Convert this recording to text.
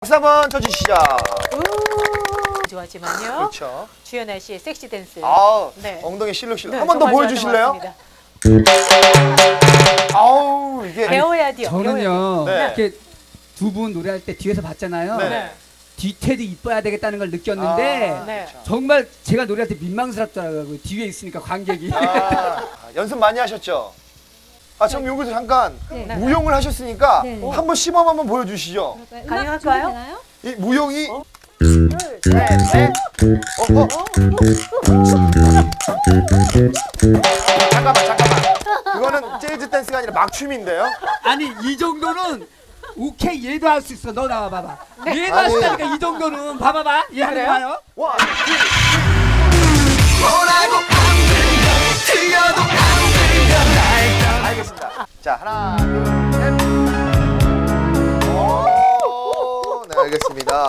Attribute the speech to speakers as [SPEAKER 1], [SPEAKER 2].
[SPEAKER 1] 박수 한번 쳐주시죠.
[SPEAKER 2] 우, 좋았지만요.
[SPEAKER 1] 그렇죠.
[SPEAKER 2] 주연아 씨의 섹시 댄스.
[SPEAKER 1] 아,
[SPEAKER 2] 네.
[SPEAKER 1] 엉덩이 실룩실룩.
[SPEAKER 2] 네,
[SPEAKER 1] 한번 더 보여주실래요? 아우 이게.
[SPEAKER 2] 배워야 돼요.
[SPEAKER 3] 저는요
[SPEAKER 1] 네.
[SPEAKER 3] 이렇게 두 분 노래할 때 뒤에서 봤잖아요.
[SPEAKER 1] 네.
[SPEAKER 2] 네.
[SPEAKER 3] 뒤태도 이뻐야 되겠다는 걸 느꼈는데
[SPEAKER 1] 아,
[SPEAKER 2] 네.
[SPEAKER 1] 그렇죠.
[SPEAKER 3] 정말 제가 노래할 때 민망스럽더라고요. 뒤에 있으니까 관객이.
[SPEAKER 1] 아, 연습 많이 하셨죠? 아, 그럼 여기서 잠깐
[SPEAKER 4] 네.
[SPEAKER 1] 무용을 하셨으니까
[SPEAKER 4] 네, 네.
[SPEAKER 1] 한번 시범 한번 보여주시죠.
[SPEAKER 2] 가능할까요?
[SPEAKER 1] 이 무용이
[SPEAKER 2] 어?
[SPEAKER 1] 잠깐만, 잠깐만. 그거는 재즈 댄스가 아니라 막춤인데요.
[SPEAKER 3] 아니 이 정도는 오케이 얘도 할 수 있어. 너 나와 봐봐. 얘도
[SPEAKER 1] 아니.
[SPEAKER 3] 할수 있다니까 이 정도는 봐봐봐. 얘 하는
[SPEAKER 2] 그래요?
[SPEAKER 3] 거 봐요.
[SPEAKER 1] 자, 하나, 둘, 셋. 오, 네, 알겠습니다.